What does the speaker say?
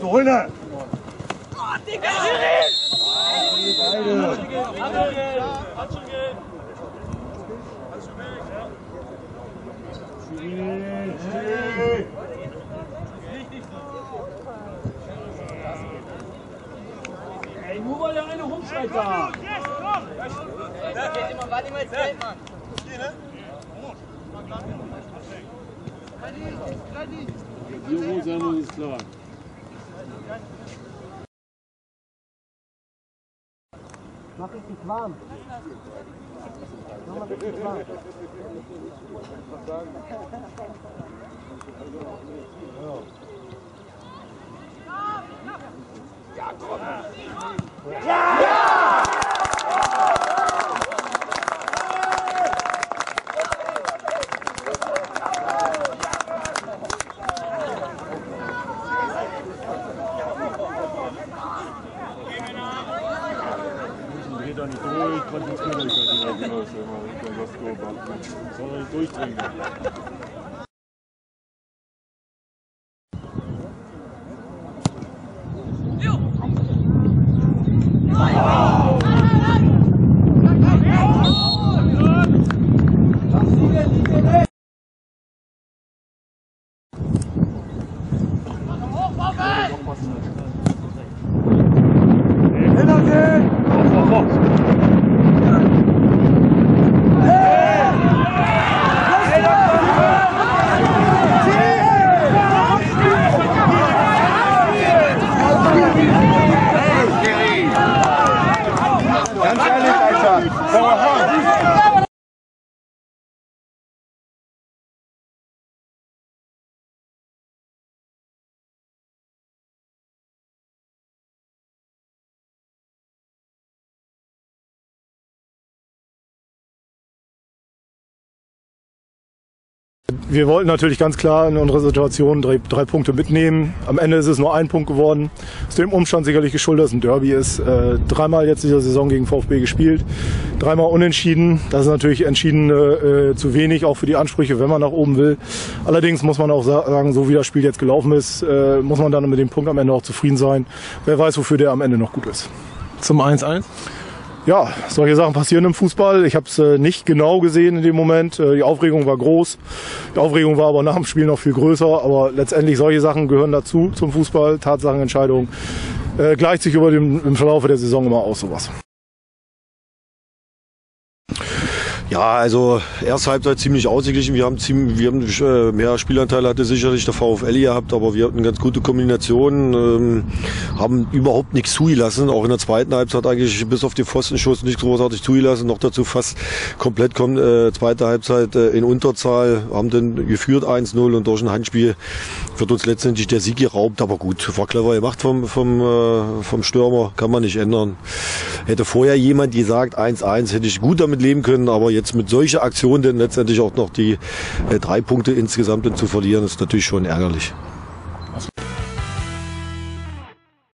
Runde. Ey, nur weil der eine rumschreit da. Warte mal, Geld, Mann. Hier hoch sein muss, ist klar. Mach ich dich warm. Mach ich dich warm. Ja. Doch nicht durch, konzentriert euch halt wieder raus, wenn man das beobachtet. Soll doch nicht Wir wollten natürlich ganz klar in unserer Situation drei, drei Punkte mitnehmen. Am Ende ist es nur ein Punkt geworden. Aus dem Umstand sicherlich geschuldet, dass es ein Derby ist. Äh, dreimal jetzt dieser Saison gegen VfB gespielt, dreimal unentschieden. Das ist natürlich entschieden äh, zu wenig, auch für die Ansprüche, wenn man nach oben will. Allerdings muss man auch sagen, so wie das Spiel jetzt gelaufen ist, äh, muss man dann mit dem Punkt am Ende auch zufrieden sein. Wer weiß, wofür der am Ende noch gut ist. Zum 1-1? Ja, solche Sachen passieren im Fußball. Ich habe es äh, nicht genau gesehen in dem Moment. Äh, die Aufregung war groß. Die Aufregung war aber nach dem Spiel noch viel größer. Aber letztendlich solche Sachen gehören dazu zum Fußball. Tatsachenentscheidung äh, gleicht sich über dem, im Verlauf der Saison immer aus sowas. Ja, also erste Halbzeit ziemlich ausgeglichen. Wir haben ziemlich, wir haben äh, mehr Spielanteile hatte sicherlich der VfL gehabt, aber wir hatten eine ganz gute Kombination, ähm, haben überhaupt nichts zugelassen. Auch in der zweiten Halbzeit eigentlich bis auf den Pfostenschuss nichts großartig zugelassen. Noch dazu fast komplett kommt äh, zweite Halbzeit äh, in Unterzahl, haben dann geführt 1-0 und durch ein Handspiel wird uns letztendlich der Sieg geraubt. Aber gut, war clever gemacht vom vom äh, vom Stürmer, kann man nicht ändern. Hätte vorher jemand gesagt 1-1, hätte ich gut damit leben können, aber jetzt mit solcher Aktion denn letztendlich auch noch die äh, drei Punkte insgesamt zu verlieren, ist natürlich schon ärgerlich.